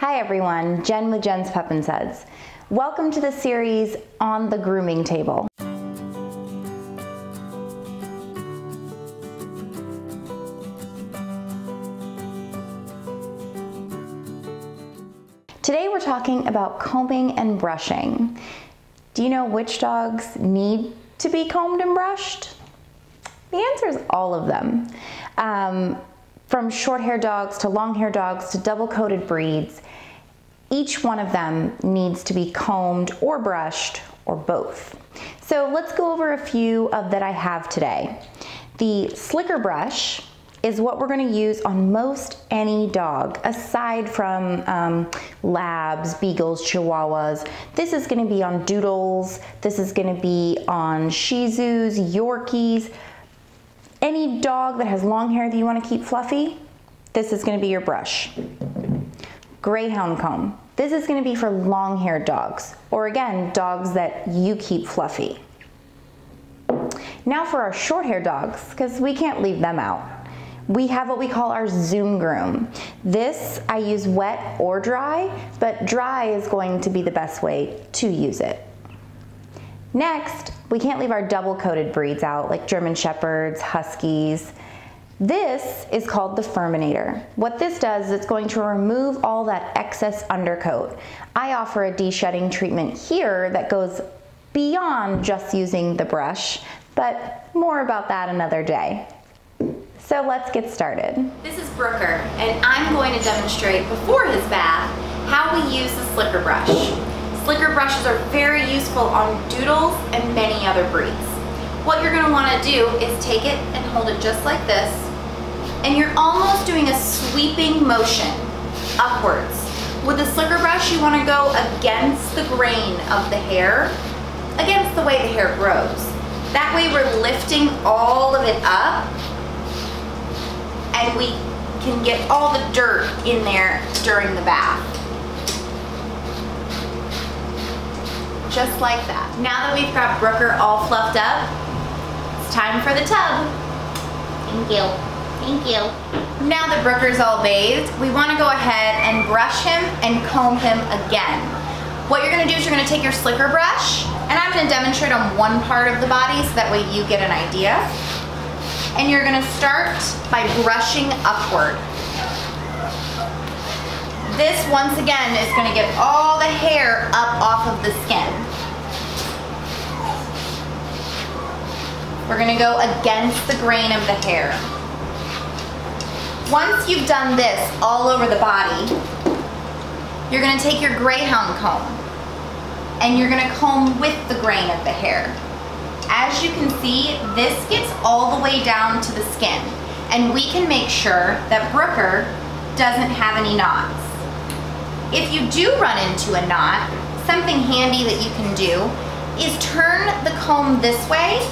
Hi everyone, Jenn with Jenn's Pup and Suds. Welcome to the series on the grooming table. Today we're talking about combing and brushing. Do you know which dogs need to be combed and brushed? The answer is all of them. Um, from short hair dogs to long hair dogs to double coated breeds, each one of them needs to be combed or brushed or both. So let's go over a few of that I have today. The slicker brush is what we're gonna use on most any dog, aside from um, labs, beagles, chihuahuas. This is gonna be on doodles, this is gonna be on shih tzus, yorkies, any dog that has long hair that you wanna keep fluffy, this is gonna be your brush. Greyhound comb. This is gonna be for long haired dogs, or again, dogs that you keep fluffy. Now for our short hair dogs, because we can't leave them out. We have what we call our Zoom Groom. This I use wet or dry, but dry is going to be the best way to use it. Next, we can't leave our double coated breeds out like German Shepherds, Huskies. This is called the Furminator. What this does is it's going to remove all that excess undercoat. I offer a de-shedding treatment here that goes beyond just using the brush, but more about that another day. So let's get started. This is Brooker, and I'm going to demonstrate before his bath how we use the slicker brush. Slicker brushes are very useful on doodles and many other breeds. What you're gonna wanna do is take it and hold it just like this, and you're almost doing a sweeping motion upwards. With the slicker brush, you wanna go against the grain of the hair, against the way the hair grows. That way we're lifting all of it up and we can get all the dirt in there during the bath. Just like that. Now that we've got Brooker all fluffed up, it's time for the tub. Thank you. Thank you. Now that Brooker's all bathed, we wanna go ahead and brush him and comb him again. What you're gonna do is you're gonna take your slicker brush, and I'm gonna demonstrate on one part of the body so that way you get an idea. And you're gonna start by brushing upward. This, once again, is gonna get all the hair up off of the skin. We're gonna go against the grain of the hair. Once you've done this all over the body, you're gonna take your greyhound comb and you're gonna comb with the grain of the hair. As you can see, this gets all the way down to the skin and we can make sure that Brooker doesn't have any knots. If you do run into a knot, something handy that you can do is turn the comb this way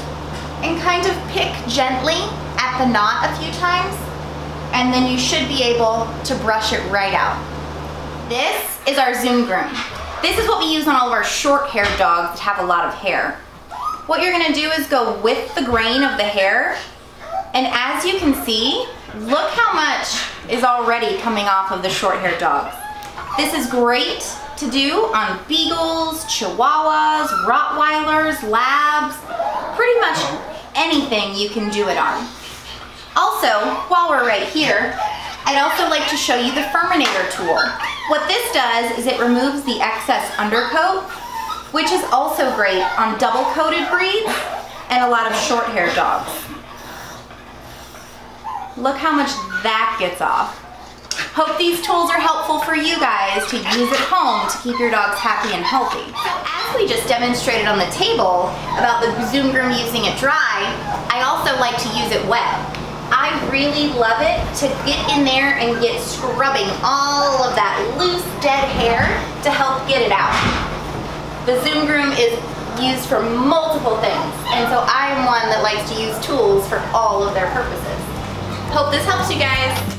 and kind of pick gently at the knot a few times and then you should be able to brush it right out. This is our Zoom Groom. This is what we use on all of our short haired dogs that have a lot of hair. What you're gonna do is go with the grain of the hair and as you can see, look how much is already coming off of the short haired dogs. This is great to do on beagles, chihuahuas, rottweilers, labs, pretty much anything you can do it on. Also, while we're right here, I'd also like to show you the Furminator tool. What this does is it removes the excess undercoat, which is also great on double coated breeds and a lot of short hair dogs. Look how much that gets off. Hope these tools are helpful for you guys to use at home to keep your dogs happy and healthy. As we just demonstrated on the table about the Zoom Groom using it dry, I also like to use it wet. I really love it to get in there and get scrubbing all of that loose dead hair to help get it out. The Zoom Groom is used for multiple things and so I'm one that likes to use tools for all of their purposes. Hope this helps you guys.